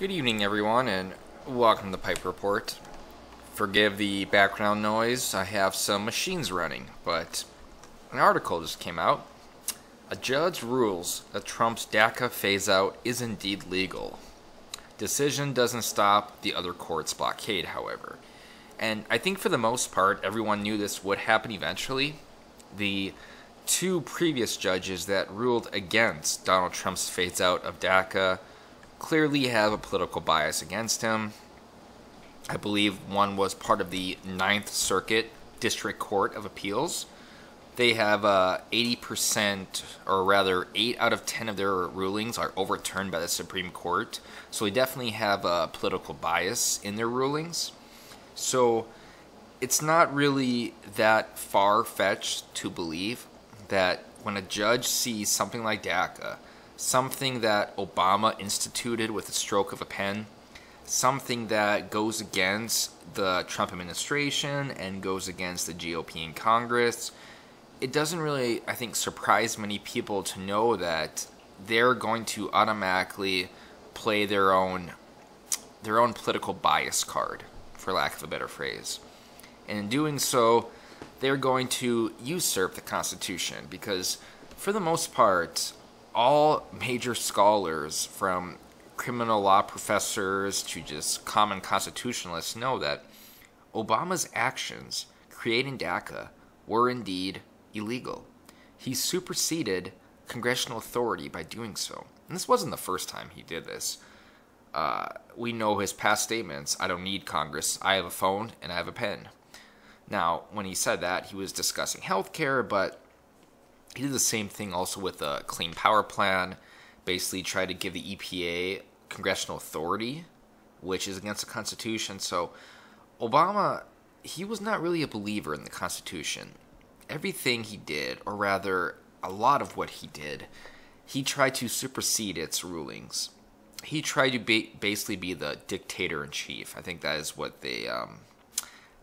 Good evening, everyone, and welcome to the Piper Report. Forgive the background noise, I have some machines running, but an article just came out. A judge rules that Trump's DACA phase out is indeed legal. Decision doesn't stop the other court's blockade, however. And I think for the most part, everyone knew this would happen eventually. The two previous judges that ruled against Donald Trump's phase out of DACA clearly have a political bias against him. I believe one was part of the Ninth Circuit District Court of Appeals. They have uh, 80%, or rather, 8 out of 10 of their rulings are overturned by the Supreme Court. So they definitely have a political bias in their rulings. So it's not really that far fetched to believe that when a judge sees something like DACA, something that Obama instituted with a stroke of a pen, something that goes against the Trump administration and goes against the GOP in Congress. It doesn't really, I think, surprise many people to know that they're going to automatically play their own their own political bias card, for lack of a better phrase. And in doing so, they're going to usurp the Constitution because, for the most part, all major scholars, from criminal law professors to just common constitutionalists, know that Obama's actions creating DACA were indeed illegal. He superseded congressional authority by doing so. And this wasn't the first time he did this. Uh, we know his past statements I don't need Congress. I have a phone and I have a pen. Now, when he said that, he was discussing health care, but he did the same thing also with a Clean Power Plan, basically tried to give the EPA congressional authority, which is against the Constitution. So, Obama, he was not really a believer in the Constitution. Everything he did, or rather, a lot of what he did, he tried to supersede its rulings. He tried to ba- basically be the dictator in chief. I think that is what they, um,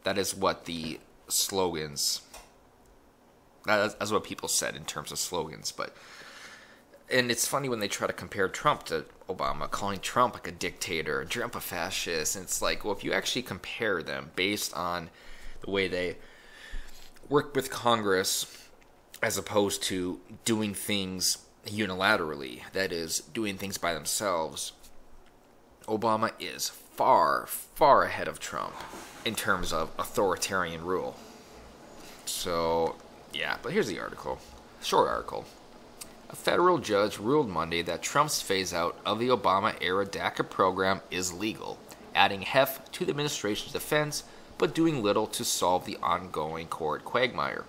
that is what the slogans that's what people said in terms of slogans. But and it's funny when they try to compare Trump to Obama, calling Trump like a dictator, Trump a fascist. And it's like, well, if you actually compare them based on the way they work with Congress, as opposed to doing things unilaterally, that is, doing things by themselves, Obama is far, far ahead of Trump in terms of authoritarian rule. So yeah, but here's the article. Short article. A federal judge ruled Monday that Trump's phase out of the Obama era DACA program is legal, adding heft to the administration's defense, but doing little to solve the ongoing court quagmire.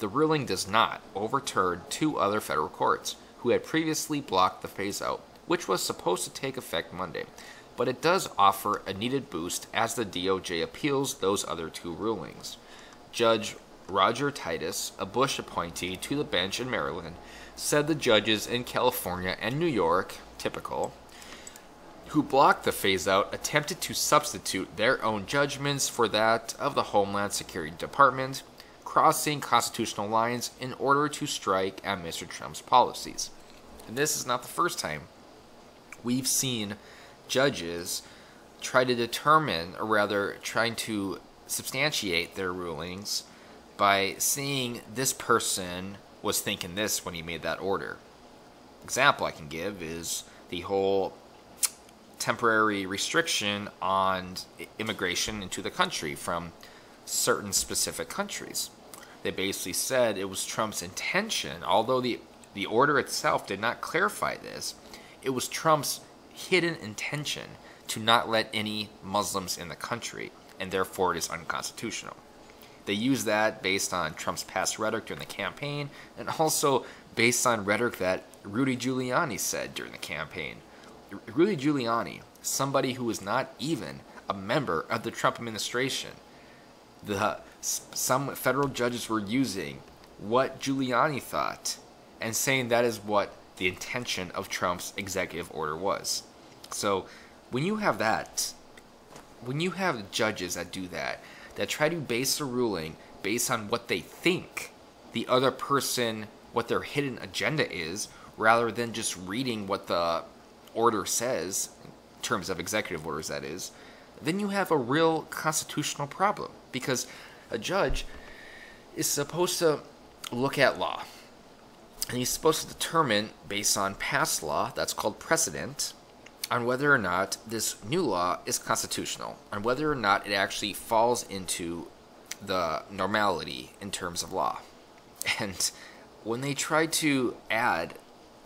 The ruling does not overturn two other federal courts, who had previously blocked the phase out, which was supposed to take effect Monday, but it does offer a needed boost as the DOJ appeals those other two rulings. Judge Roger Titus, a Bush appointee to the bench in Maryland, said the judges in California and New York, typical, who blocked the phase out attempted to substitute their own judgments for that of the Homeland Security Department, crossing constitutional lines in order to strike at Mr. Trump's policies. And this is not the first time we've seen judges try to determine, or rather, trying to substantiate their rulings by seeing this person was thinking this when he made that order. Example I can give is the whole temporary restriction on immigration into the country from certain specific countries. They basically said it was Trump's intention, although the the order itself did not clarify this, it was Trump's hidden intention to not let any Muslims in the country, and therefore it is unconstitutional. They use that based on Trump's past rhetoric during the campaign and also based on rhetoric that Rudy Giuliani said during the campaign. Rudy Giuliani, somebody who was not even a member of the Trump administration, the some federal judges were using what Giuliani thought and saying that is what the intention of Trump's executive order was. So when you have that, when you have judges that do that, that try to base a ruling based on what they think the other person, what their hidden agenda is, rather than just reading what the order says, in terms of executive orders, that is, then you have a real constitutional problem. Because a judge is supposed to look at law and he's supposed to determine, based on past law, that's called precedent, on whether or not this new law is constitutional, on whether or not it actually falls into the normality in terms of law. And when they try to add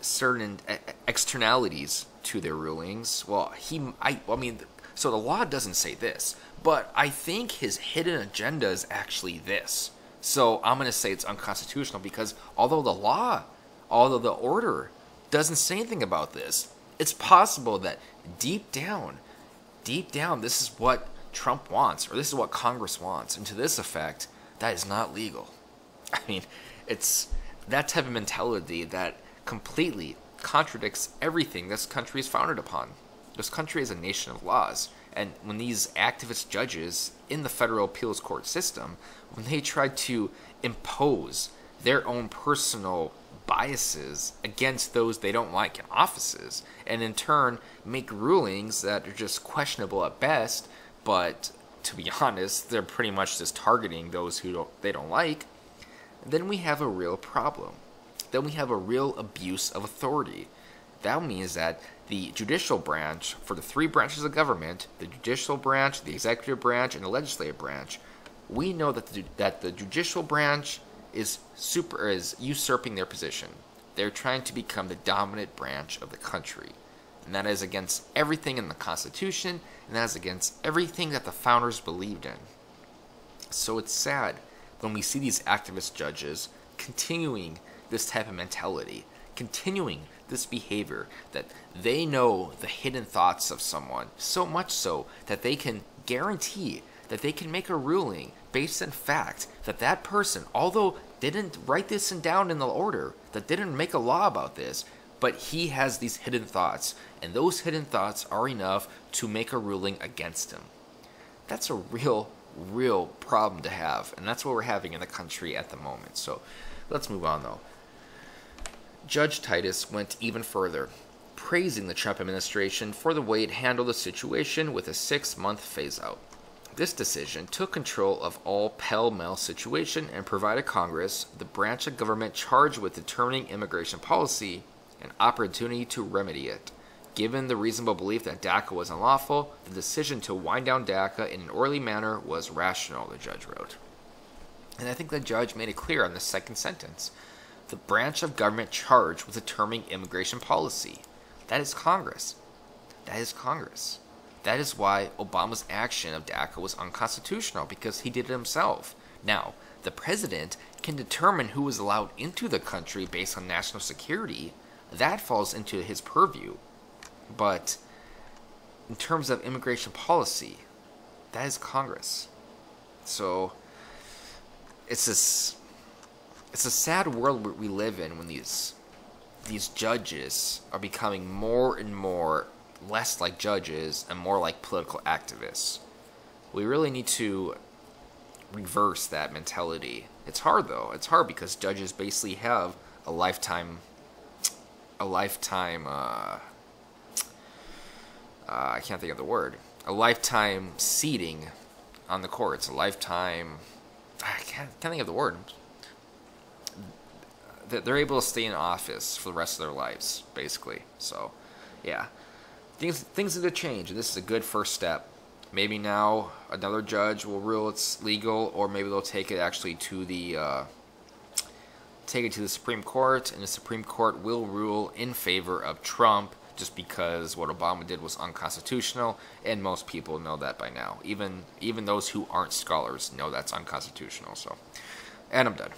certain externalities to their rulings, well, he, I, I mean, so the law doesn't say this, but I think his hidden agenda is actually this. So I'm going to say it's unconstitutional because although the law, although the order doesn't say anything about this, it's possible that deep down, deep down, this is what Trump wants or this is what Congress wants. And to this effect, that is not legal. I mean, it's that type of mentality that completely contradicts everything this country is founded upon. This country is a nation of laws. And when these activist judges in the federal appeals court system, when they try to impose their own personal biases against those they don't like in offices, and in turn make rulings that are just questionable at best, but to be honest, they're pretty much just targeting those who don't, they don't like, then we have a real problem. Then we have a real abuse of authority. That means that the judicial branch, for the three branches of government, the judicial branch, the executive branch, and the legislative branch, we know that the, that the judicial branch is super is usurping their position. They're trying to become the dominant branch of the country. And that is against everything in the Constitution, and that is against everything that the founders believed in. So it's sad when we see these activist judges continuing this type of mentality, continuing this behavior that they know the hidden thoughts of someone, so much so that they can guarantee that they can make a ruling based on fact that that person, although didn't write this down in the order, that didn't make a law about this, but he has these hidden thoughts, and those hidden thoughts are enough to make a ruling against him. That's a real, real problem to have, and that's what we're having in the country at the moment. So let's move on though. Judge Titus went even further, praising the Trump administration for the way it handled the situation with a six month phase out. This decision took control of all pell mell situation and provided Congress, the branch of government charged with determining immigration policy, an opportunity to remedy it. Given the reasonable belief that DACA was unlawful, the decision to wind down DACA in an orderly manner was rational, the judge wrote. And I think the judge made it clear on the second sentence the branch of government charged with determining immigration policy. That is Congress. That is Congress. That is why Obama's action of DACA was unconstitutional, because he did it himself. Now, the president can determine who is allowed into the country based on national security. That falls into his purview. But in terms of immigration policy, that is Congress. So it's this it's a sad world we live in when these these judges are becoming more and more less like judges and more like political activists. We really need to reverse that mentality. It's hard though. It's hard because judges basically have a lifetime a lifetime uh, uh, I can't think of the word. A lifetime seating on the courts, a lifetime I can't, can't think of the word they're able to stay in office for the rest of their lives, basically. So, yeah, things things need to change, and this is a good first step. Maybe now another judge will rule it's legal, or maybe they'll take it actually to the uh, take it to the Supreme Court, and the Supreme Court will rule in favor of Trump, just because what Obama did was unconstitutional, and most people know that by now. Even even those who aren't scholars know that's unconstitutional. So, and I'm done.